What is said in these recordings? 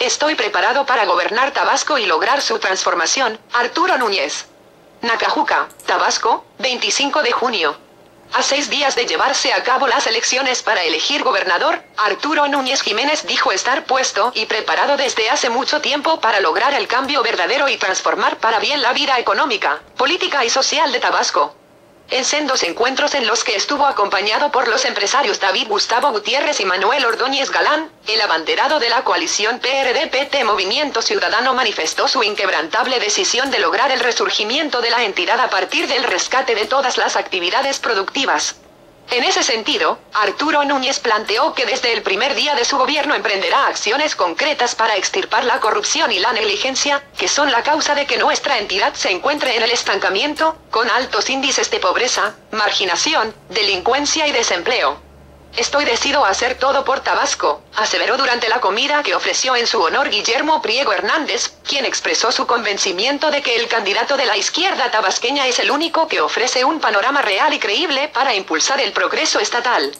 Estoy preparado para gobernar Tabasco y lograr su transformación. Arturo Núñez. Nacajuca, Tabasco, 25 de junio. A seis días de llevarse a cabo las elecciones para elegir gobernador, Arturo Núñez Jiménez dijo estar puesto y preparado desde hace mucho tiempo para lograr el cambio verdadero y transformar para bien la vida económica, política y social de Tabasco en sendos encuentros en los que estuvo acompañado por los empresarios David Gustavo Gutiérrez y Manuel Ordóñez Galán, el abanderado de la coalición PRD-PT Movimiento Ciudadano manifestó su inquebrantable decisión de lograr el resurgimiento de la entidad a partir del rescate de todas las actividades productivas. En ese sentido, Arturo Núñez planteó que desde el primer día de su gobierno emprenderá acciones concretas para extirpar la corrupción y la negligencia, que son la causa de que nuestra entidad se encuentre en el estancamiento, con altos índices de pobreza, marginación, delincuencia y desempleo. Estoy decido a hacer todo por Tabasco, aseveró durante la comida que ofreció en su honor Guillermo Priego Hernández, quien expresó su convencimiento de que el candidato de la izquierda tabasqueña es el único que ofrece un panorama real y creíble para impulsar el progreso estatal.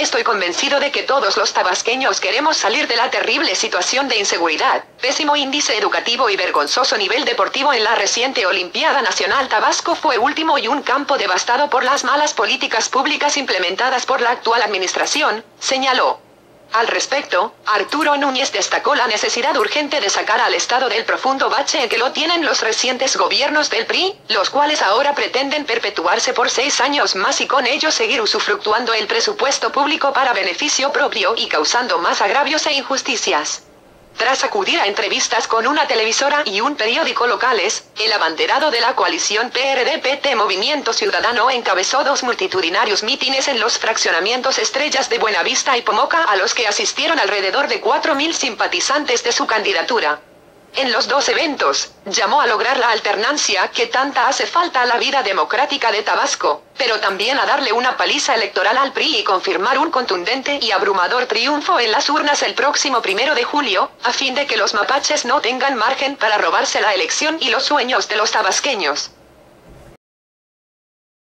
Estoy convencido de que todos los tabasqueños queremos salir de la terrible situación de inseguridad, pésimo índice educativo y vergonzoso nivel deportivo en la reciente Olimpiada Nacional Tabasco fue último y un campo devastado por las malas políticas públicas implementadas por la actual administración, señaló. Al respecto, Arturo Núñez destacó la necesidad urgente de sacar al Estado del profundo bache en que lo tienen los recientes gobiernos del PRI, los cuales ahora pretenden perpetuarse por seis años más y con ello seguir usufructuando el presupuesto público para beneficio propio y causando más agravios e injusticias. Tras acudir a entrevistas con una televisora y un periódico locales, el abanderado de la coalición PRD-PT Movimiento Ciudadano encabezó dos multitudinarios mítines en los fraccionamientos Estrellas de Buenavista y Pomoca a los que asistieron alrededor de 4.000 simpatizantes de su candidatura. En los dos eventos, llamó a lograr la alternancia que tanta hace falta a la vida democrática de Tabasco, pero también a darle una paliza electoral al PRI y confirmar un contundente y abrumador triunfo en las urnas el próximo primero de julio, a fin de que los mapaches no tengan margen para robarse la elección y los sueños de los tabasqueños.